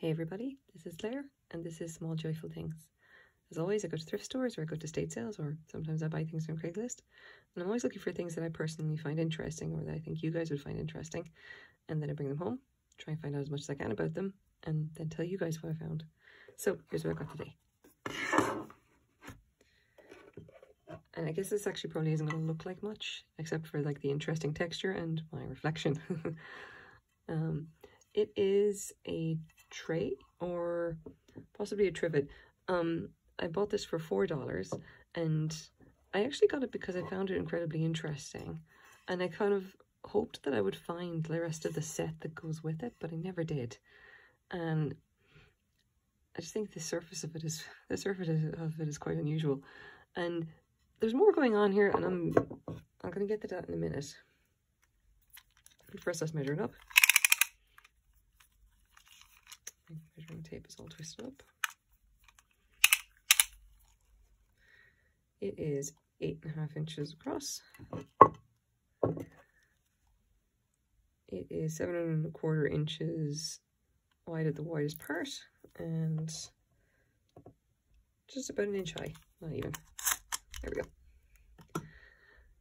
Hey everybody, this is Claire and this is Small Joyful Things. As always, I go to thrift stores or I go to state sales or sometimes I buy things from Craigslist. And I'm always looking for things that I personally find interesting or that I think you guys would find interesting. And then I bring them home, try and find out as much as I can about them, and then tell you guys what I found. So here's what I got today. And I guess this actually probably isn't going to look like much, except for like the interesting texture and my reflection. um, it is a tray or possibly a trivet. Um, I bought this for $4 and I actually got it because I found it incredibly interesting. And I kind of hoped that I would find the rest of the set that goes with it, but I never did. And I just think the surface of it is the surface of it is quite unusual. And there's more going on here and I'm I'm gonna get to that in a minute. First let's measure it up. Tape is all twisted up. It is eight and a half inches across. It is seven and a quarter inches wide at the widest part and just about an inch high, not even. There we go.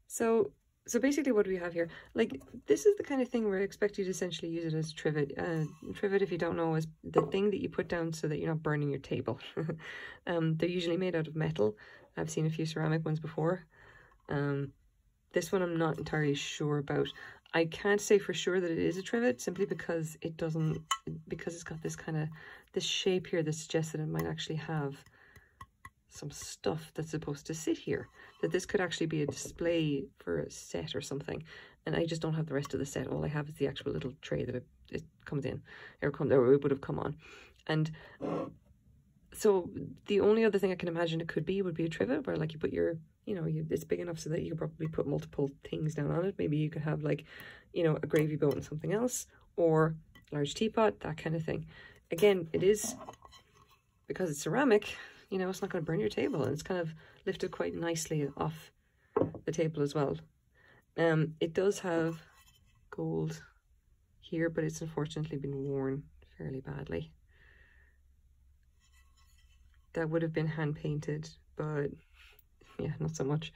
So so basically what do we have here, like this is the kind of thing where I expect you to essentially use it as trivet. Uh, trivet, if you don't know, is the thing that you put down so that you're not burning your table. um, they're usually made out of metal. I've seen a few ceramic ones before. Um, this one I'm not entirely sure about. I can't say for sure that it is a trivet simply because it doesn't, because it's got this kind of, this shape here that suggests that it might actually have some stuff that's supposed to sit here. That this could actually be a display for a set or something. And I just don't have the rest of the set. All I have is the actual little tray that it, it comes in, or, come, or it would have come on. And so the only other thing I can imagine it could be would be a trivet where like you put your, you know, you, it's big enough so that you could probably put multiple things down on it. Maybe you could have like, you know, a gravy boat and something else or large teapot, that kind of thing. Again, it is, because it's ceramic, you know, it's not going to burn your table. And it's kind of lifted quite nicely off the table as well. Um, it does have gold here, but it's unfortunately been worn fairly badly. That would have been hand painted, but yeah, not so much.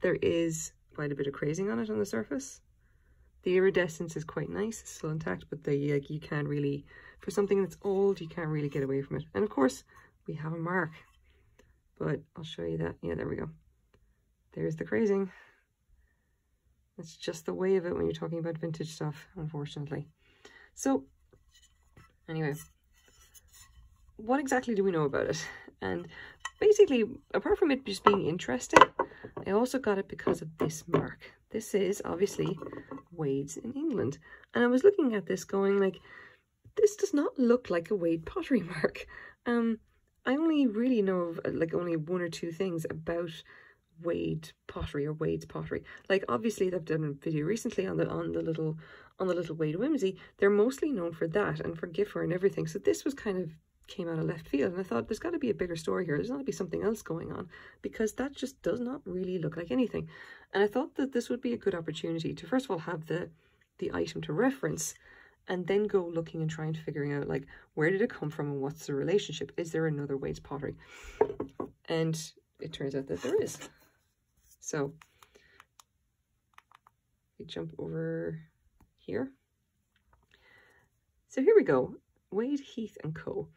There is quite a bit of crazing on it on the surface. The iridescence is quite nice, it's still intact, but the like you can't really, for something that's old, you can't really get away from it. And of course, we have a mark. But I'll show you that. Yeah, there we go. There's the crazing. That's just the way of it when you're talking about vintage stuff, unfortunately. So, anyway, what exactly do we know about it? And basically, apart from it just being interesting, I also got it because of this mark. This is obviously Wade's in England. And I was looking at this going like, this does not look like a Wade pottery mark. Um, I only really know of uh, like only one or two things about Wade pottery or Wade's pottery. Like obviously they've done a video recently on the on the little on the little Wade Whimsy. They're mostly known for that and for Giffer and everything. So this was kind of came out of left field and I thought there's got to be a bigger story here. There's got to be something else going on because that just does not really look like anything. And I thought that this would be a good opportunity to first of all have the the item to reference and then go looking and trying to figuring out like where did it come from and what's the relationship? Is there another Wade's pottery? And it turns out that there is. So we jump over here. So here we go. Wade Heath and Co.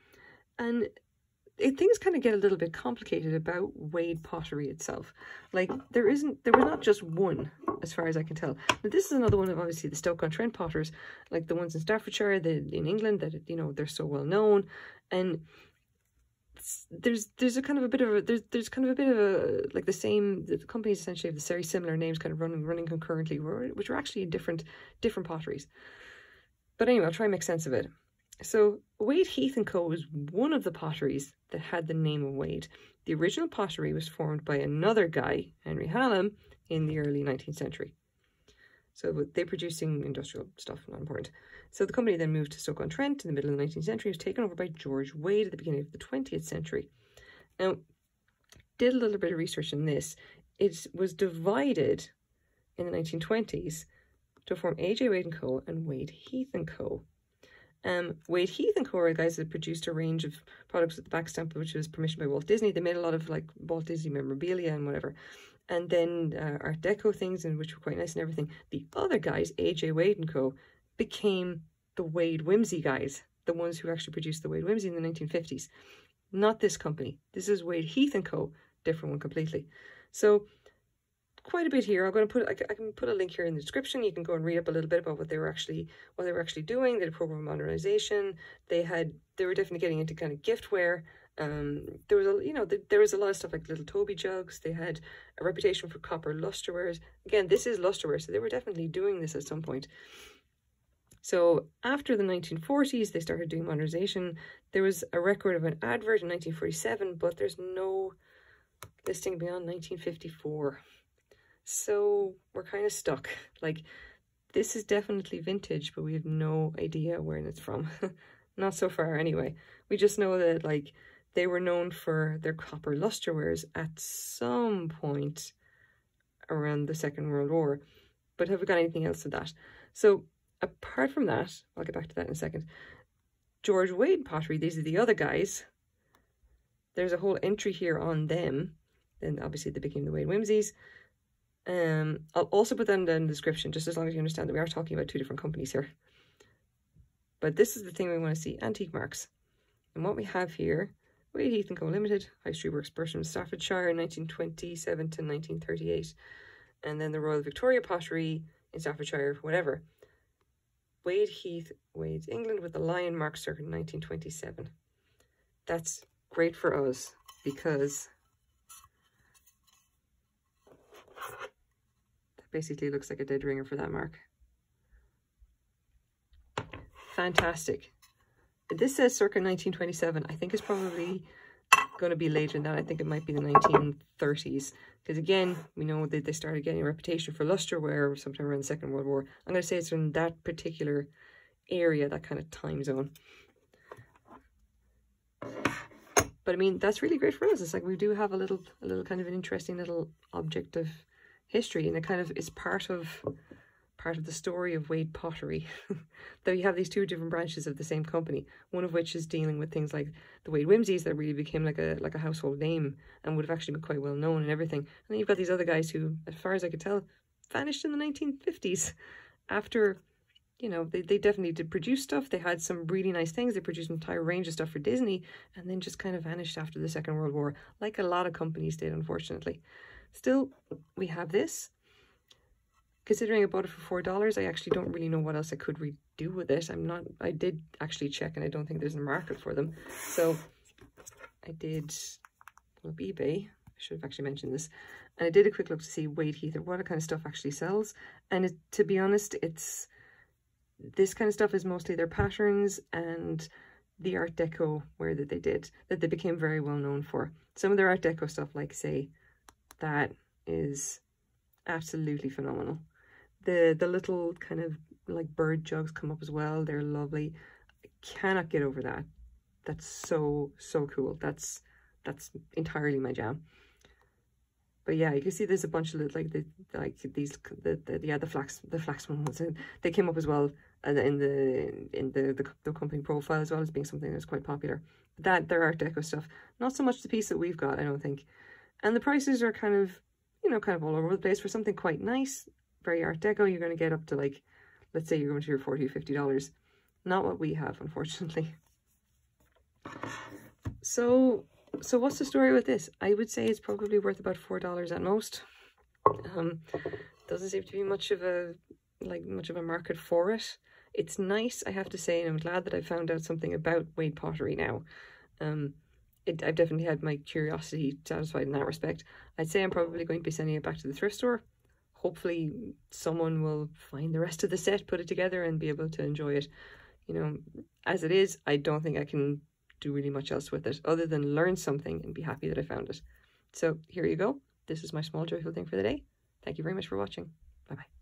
And it, things kind of get a little bit complicated about Wade pottery itself. Like there isn't, there was not just one, as far as I can tell. Now this is another one of obviously the Stoke-on-Trent potters, like the ones in Staffordshire, the in England that you know they're so well known, and there's there's a kind of a bit of a there's there's kind of a bit of a like the same the companies essentially have the very similar names kind of running running concurrently, which are actually different different potteries. But anyway, I'll try and make sense of it. So Wade Heath Co. was one of the potteries that had the name of Wade. The original pottery was formed by another guy, Henry Hallen, in the early 19th century. So they're producing industrial stuff, not important. So the company then moved to Stoke-on-Trent in the middle of the 19th century. It was taken over by George Wade at the beginning of the 20th century. Now, did a little bit of research on this. It was divided in the 1920s to form AJ Wade & Co. and Wade Heath & Co. Um, Wade Heath and Co guys that produced a range of products with the back stamp, which was permission by Walt Disney. They made a lot of like Walt Disney memorabilia and whatever. And then uh, Art Deco things, and which were quite nice and everything. The other guys, AJ Wade and Co, became the Wade Whimsy guys, the ones who actually produced the Wade Whimsy in the 1950s. Not this company. This is Wade Heath and Co, different one completely. So quite a bit here. I'm going to put I can put a link here in the description. You can go and read up a little bit about what they were actually what they were actually doing. They had a program modernization. They had they were definitely getting into kind of giftware. Um, there was a you know the, there was a lot of stuff like little Toby jugs. They had a reputation for copper lusterwares. Again, this is lusterware, so they were definitely doing this at some point. So after the 1940s, they started doing modernization. There was a record of an advert in 1947, but there's no listing beyond 1954. So we're kind of stuck. Like, this is definitely vintage, but we have no idea where it's from. Not so far, anyway. We just know that, like, they were known for their copper lusterwares at some point around the Second World War. But have we got anything else to that? So, apart from that, I'll get back to that in a second. George Wade Pottery, these are the other guys. There's a whole entry here on them. Then obviously they became the Wade Whimsies. Um, I'll also put that in the description, just as long as you understand that we are talking about two different companies here. But this is the thing we want to see, antique marks. And what we have here, Wade Heath & Co. Limited, High Street Works, Burslem, Staffordshire, 1927 to 1938. And then the Royal Victoria Pottery in Staffordshire, whatever. Wade Heath, Wade's England with the Lion Mark circa 1927. That's great for us because basically looks like a dead ringer for that mark. Fantastic. This says circa 1927. I think it's probably going to be later than that. I think it might be the 1930s. Because again, we know that they started getting a reputation for lusterware sometime around the Second World War. I'm going to say it's in that particular area, that kind of time zone. But I mean, that's really great for us. It's like we do have a little, a little kind of an interesting little object of history and it kind of is part of part of the story of Wade Pottery. Though you have these two different branches of the same company, one of which is dealing with things like the Wade Whimsies that really became like a like a household name and would have actually been quite well known and everything. And then you've got these other guys who, as far as I could tell, vanished in the 1950s after you know, they, they definitely did produce stuff. They had some really nice things. They produced an entire range of stuff for Disney and then just kind of vanished after the Second World War, like a lot of companies did, unfortunately. Still, we have this. Considering I bought it for four dollars, I actually don't really know what else I could redo with it. I'm not. I did actually check, and I don't think there's a market for them. So I did up eBay. I should have actually mentioned this. And I did a quick look to see Wade Heath or what kind of stuff actually sells. And it, to be honest, it's this kind of stuff is mostly their patterns and the Art Deco wear that they did, that they became very well known for. Some of their Art Deco stuff, like say that is absolutely phenomenal. The the little kind of like bird jugs come up as well. They're lovely. I cannot get over that. That's so so cool. That's that's entirely my jam. But yeah, you can see there's a bunch of like the like these the, the yeah the flax the flax ones they came up as well in the in the, the the company profile as well as being something that's quite popular. That their Art Deco stuff, not so much the piece that we've got. I don't think. And the prices are kind of, you know, kind of all over the place. For something quite nice, very Art Deco, you're going to get up to like, let's say you're going to your 40 $50. Not what we have, unfortunately. So, so what's the story with this? I would say it's probably worth about $4 at most. Um, doesn't seem to be much of a, like, much of a market for it. It's nice, I have to say, and I'm glad that I found out something about Wade Pottery now. Um, it, I've definitely had my curiosity satisfied in that respect. I'd say I'm probably going to be sending it back to the thrift store. Hopefully someone will find the rest of the set, put it together and be able to enjoy it. You know, as it is, I don't think I can do really much else with it other than learn something and be happy that I found it. So here you go. This is my small joyful thing for the day. Thank you very much for watching. Bye-bye.